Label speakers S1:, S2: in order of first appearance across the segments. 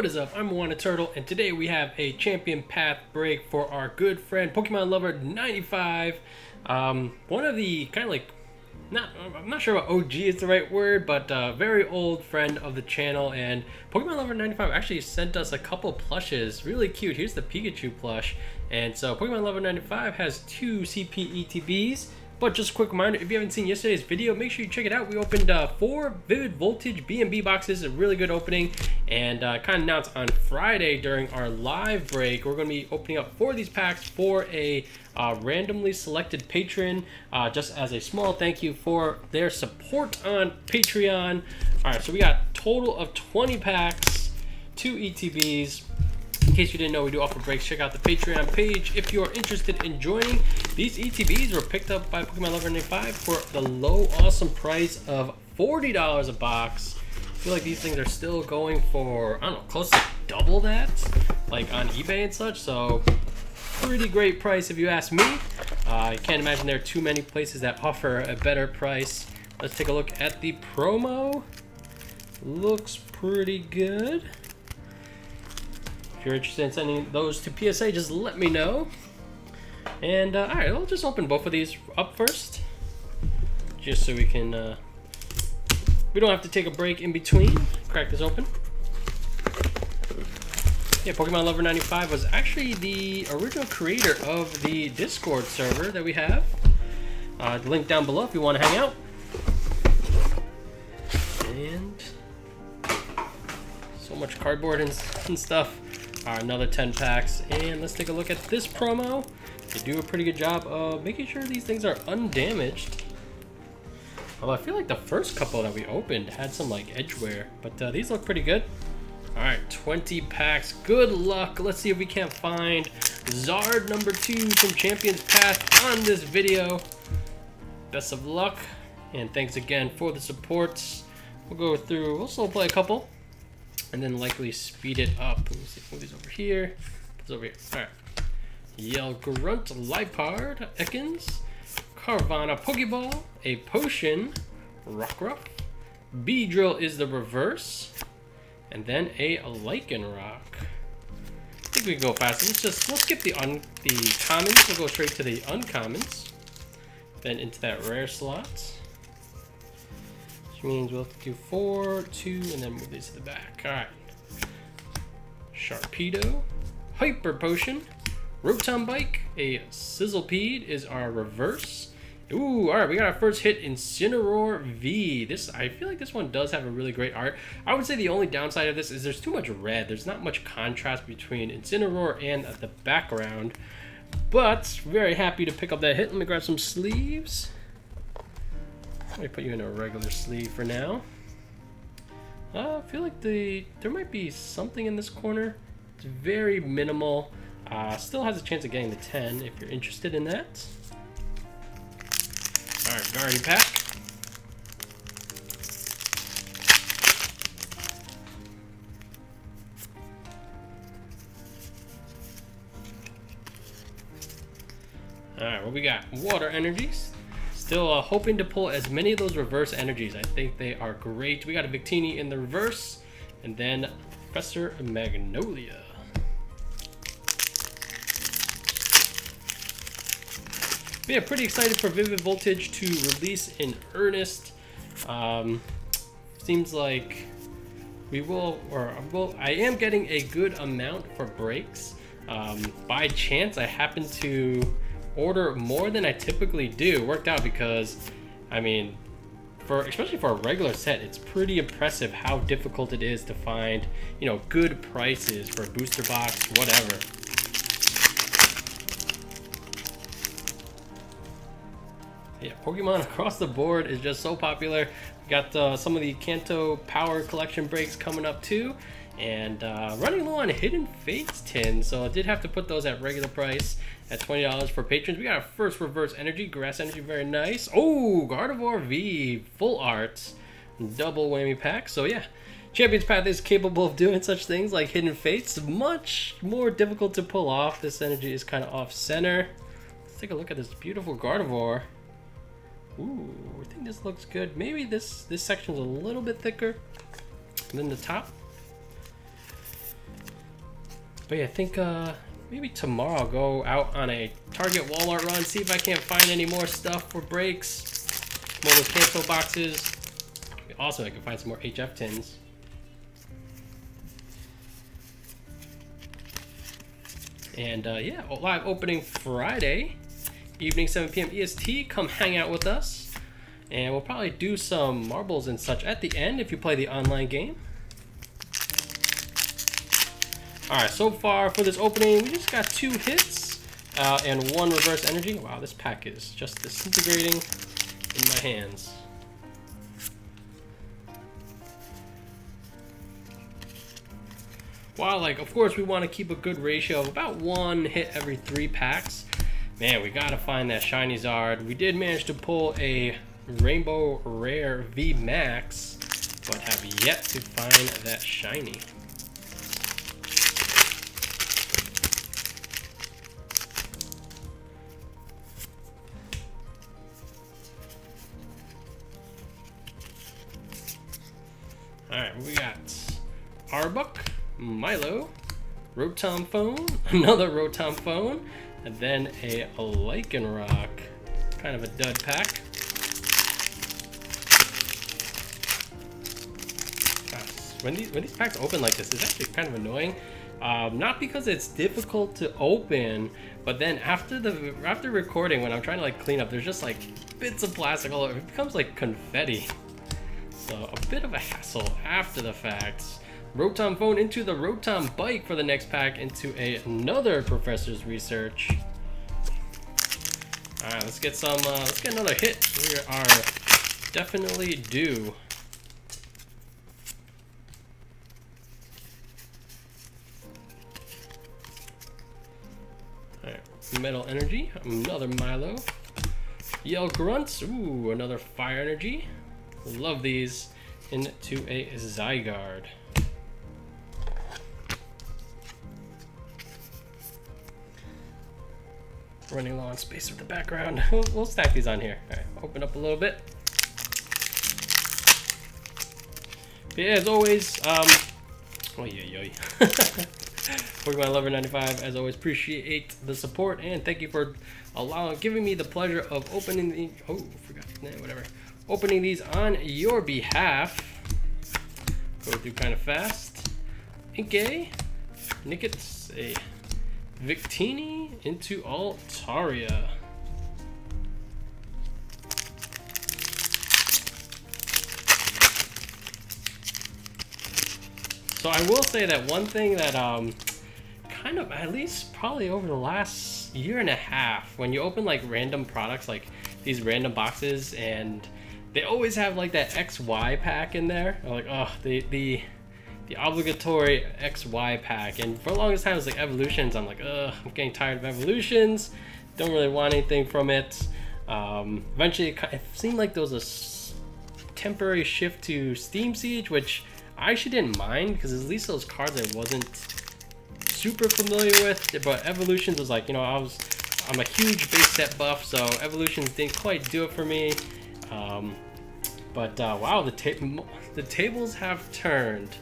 S1: What is up? I'm Moana Turtle, and today we have a champion path break for our good friend Pokemon Lover 95. Um, one of the kind of like, not I'm not sure what OG is the right word, but uh, very old friend of the channel. And Pokemon Lover 95 actually sent us a couple plushes, really cute. Here's the Pikachu plush, and so Pokemon Lover 95 has two CP ETBs. But just a quick reminder, if you haven't seen yesterday's video, make sure you check it out. We opened uh, four Vivid Voltage B&B boxes, a really good opening. And uh, kind of announced on Friday during our live break, we're going to be opening up four of these packs for a uh, randomly selected patron, uh, just as a small thank you for their support on Patreon. All right, so we got total of 20 packs, two ETBs, case you didn't know, we do offer breaks. Check out the Patreon page if you're interested in joining. These ETBs were picked up by Pokemon Lover 95 for the low, awesome price of $40 a box. I feel like these things are still going for, I don't know, close to double that, like on eBay and such. So, pretty great price if you ask me. Uh, I can't imagine there are too many places that offer a better price. Let's take a look at the promo. Looks pretty good. If you're interested in sending those to PSA, just let me know. And, uh, alright, I'll just open both of these up first. Just so we can, uh, we don't have to take a break in between. Crack this open. Yeah, Pokemon Lover 95 was actually the original creator of the Discord server that we have. Uh, the link down below if you want to hang out. And so much cardboard and, and stuff. Uh, another 10 packs. And let's take a look at this promo. They do a pretty good job of making sure these things are undamaged. Although I feel like the first couple that we opened had some like edge wear, but uh, these look pretty good. All right, 20 packs. Good luck. Let's see if we can't find Zard number two from Champions Path on this video. Best of luck, and thanks again for the support. We'll go through, we'll still play a couple and then likely speed it up. Let me see, move these over here. Over here. All right. Yell Grunt, Liepard, Ekans, Carvanha Pokeball, a Potion, Rockruff, Beedrill is the reverse, and then a Lycanroc. I think we can go fast. Let's just let's skip the un the commons. We'll go straight to the uncommons. Then into that rare slot. Which means we'll have to do four, two, and then move these to the back. Alright. Sharpedo. Hyper Potion. Rotom Bike. A Sizzlipede is our reverse. Ooh, alright, we got our first hit, Incineroar V. This, I feel like this one does have a really great art. I would say the only downside of this is there's too much red. There's not much contrast between Incineroar and the background. But, very happy to pick up that hit. Let me grab some sleeves. Let me put you in a regular sleeve for now. Uh, I feel like the there might be something in this corner. It's very minimal. Uh, still has a chance of getting the 10 if you're interested in that. Alright, Guardian Pack. Alright, what we got? Water energies. Still uh, hoping to pull as many of those reverse energies. I think they are great. We got a Victini in the reverse, and then Professor Magnolia. But yeah, pretty excited for Vivid Voltage to release in earnest. Um, seems like we will, or well, I am getting a good amount for breaks. Um, by chance, I happen to order more than I typically do. Worked out because, I mean, for especially for a regular set, it's pretty impressive how difficult it is to find, you know, good prices for a booster box, whatever. Yeah, Pokemon across the board is just so popular. We got uh, some of the Kanto Power Collection breaks coming up too. And uh, running low on Hidden Fates tins, so I did have to put those at regular price at $20 for patrons. We got our first Reverse Energy, Grass Energy, very nice. Oh, Gardevoir V, full art, double whammy pack. So yeah, Champion's Path is capable of doing such things like Hidden Fates. Much more difficult to pull off. This energy is kind of off-center. Let's take a look at this beautiful Gardevoir. Ooh, I think this looks good. Maybe this, this section's a little bit thicker than the top. But yeah, I think uh, maybe tomorrow I'll go out on a Target Walmart run, see if I can't find any more stuff for breaks. More of those Kanto boxes. Also, I can find some more HF tins. And uh, yeah, live opening Friday, evening 7 p.m. EST. Come hang out with us. And we'll probably do some marbles and such at the end if you play the online game. Alright, so far for this opening, we just got two hits uh, and one reverse energy. Wow, this pack is just disintegrating in my hands. While, like, of course, we want to keep a good ratio of about one hit every three packs. Man, we gotta find that shiny Zard. We did manage to pull a Rainbow Rare V Max, but have yet to find that shiny. Alright, we got Arbok, Milo, Rotom Phone, another Rotom Phone, and then a Lycanroc. Kind of a dud pack. when these when these packs open like this, it's actually kind of annoying. Um, not because it's difficult to open, but then after the after recording, when I'm trying to like clean up, there's just like bits of plastic all over. It becomes like confetti. A bit of a hassle after the fact. Rotom phone into the Rotom bike for the next pack into a, another professor's research. All right, let's get some. Uh, let's get another hit. We are definitely due. Metal Energy, another Milo. Yell Grunts, ooh, another Fire Energy. Love these into a Zygarde. Running low on space with the background. We'll, stack these on here. All right, open up a little bit. But yeah, as always, um, oh yeah, yeah. Pokemon Lover 95, as always, appreciate the support and thank you for allowing, giving me the pleasure of opening the, oh, forgot, whatever, opening these on your behalf. Go through kind of fast. Inkay, Nickits, a Victini into Altaria. So I will say that one thing that um, kind of, at least probably over the last year and a half, when you open like random products, like these random boxes, and they always have like that XY pack in there. I'm like, oh, the, the, the obligatory XY pack. And for the longest time, it's like evolutions. I'm like, ugh, I'm getting tired of evolutions. Don't really want anything from it. Um, eventually, it seemed like there was a temporary shift to Steam Siege, which I actually didn't mind because at least those cards I wasn't super familiar with. But Evolutions was like, you know, I was I'm a huge base set buff, so Evolutions didn't quite do it for me. Um, but uh, wow, the, ta the tables have turned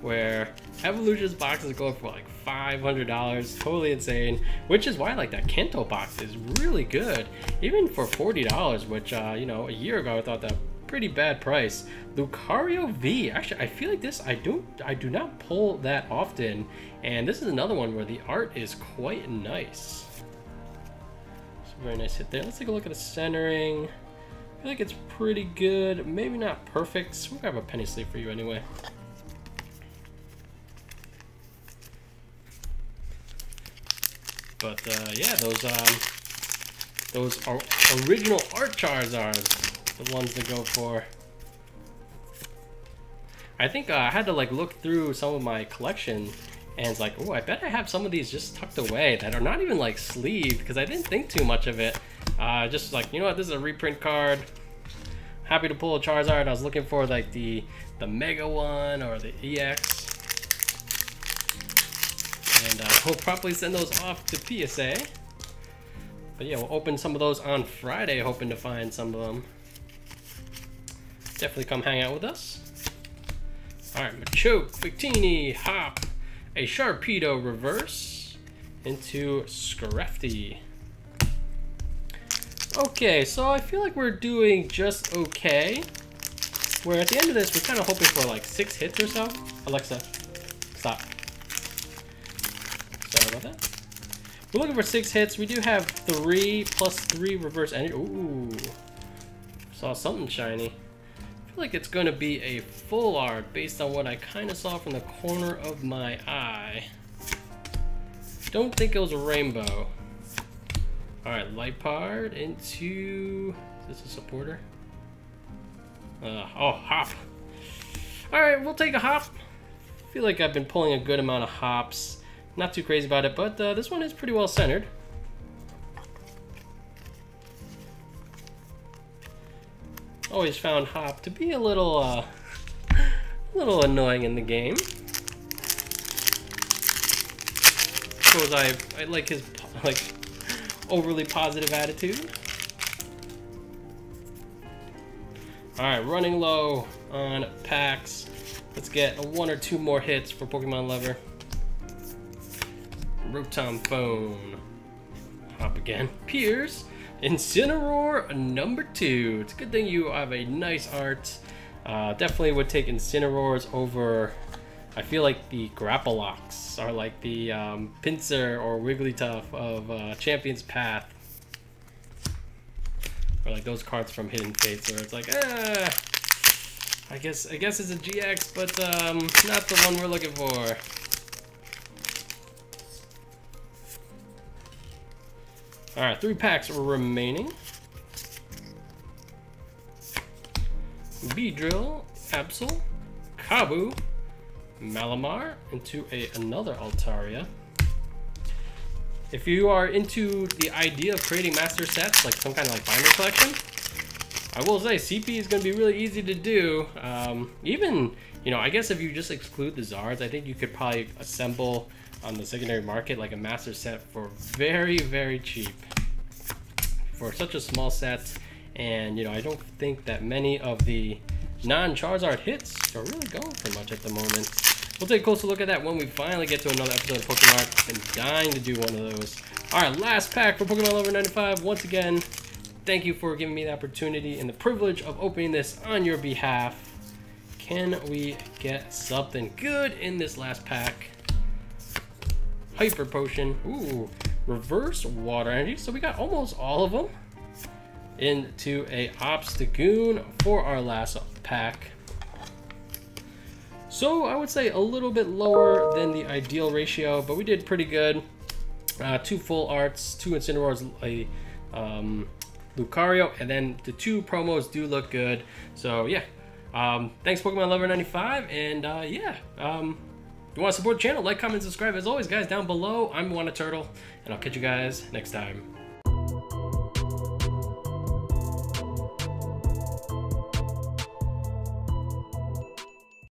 S1: where Evolutions boxes go for like $500, totally insane, which is why like that Kanto box is really good, even for $40, which, uh, you know, a year ago I thought that pretty bad price. Lucario V. Actually, I feel like this, I don't, I do not pull that often. And this is another one where the art is quite nice. So very nice hit there. Let's take a look at the centering. I think it's pretty good. Maybe not perfect. We'll grab a penny sleeve for you anyway. But uh, yeah, those um, those original art Charizards the ones to go for. I think uh, I had to like look through some of my collection and it's like, oh, I bet I have some of these just tucked away that are not even like sleeved because I didn't think too much of it. Uh, just like, you know what, this is a reprint card. Happy to pull a Charizard. I was looking for like the, the Mega one or the EX. And uh, we'll probably send those off to PSA. But yeah, we'll open some of those on Friday, hoping to find some of them definitely come hang out with us. All right, Machoke, Victini, Hop, a Sharpedo reverse into Scrafty. Okay, so I feel like we're doing just okay. Where at the end of this, we're kind of hoping for like six hits or so. Alexa, stop. Sorry about that. We're looking for six hits. We do have three plus three reverse energy. Ooh. Saw something shiny. I feel like it's going to be a full art based on what I kind of saw from the corner of my eye. Don't think it was a rainbow. Alright, Liepard into... Is this a supporter? Uh, oh, hop. Alright, we'll take a hop. I feel like I've been pulling a good amount of hops. Not too crazy about it, but uh, this one is pretty well centered. Always found hop to be a little, uh, a little annoying in the game. Suppose I, I like his, like, overly positive attitude. Alright, running low on packs. Let's get one or two more hits for Pokemon Lover. Rotom Phone. Hop again. Piers. Incineroar number two. It's a good thing you have a nice art. Uh, definitely would take Incineroars over, I feel like the Grapplocts are like the um, or Wigglytuff of uh, Champion's Path. Or like those cards from Hidden Fates where it's like, ah, I guess I guess it's a GX, but um, not the one we're looking for. All right, three packs remaining. Beedrill, Absol, Kabu, Malamar into a another Altaria. If you are into the idea of creating master sets, like some kind of like binder collection, I will say CP is going to be really easy to do. Um, even, you know, I guess if you just exclude the Zards, I think you could probably assemble on the secondary market like a master set for very, very cheap. For such a small set, and you know, I don't think that many of the non-Charizard hits are really going for much at the moment. We'll take a closer look at that when we finally get to another episode of Pokemon. I'm dying to do one of those. Alright, last pack for Pokemon Lover 95. Once again, thank you for giving me the opportunity and the privilege of opening this on your behalf. Can we get something good in this last pack? Hyper Potion. Ooh, reverse water energy. So we got almost all of them into a Obstagoon for our last pack. So I would say a little bit lower than the ideal ratio, but we did pretty good. Uh, two full arts, two Incineroars, a um, Lucario, and then the two promos do look good. So yeah, um, thanks Pokemon Lover 95, and uh, yeah, um, you want to support the channel, like, comment, subscribe. As always, guys, down below, I'm Wanna Turtle, and I'll catch you guys next time.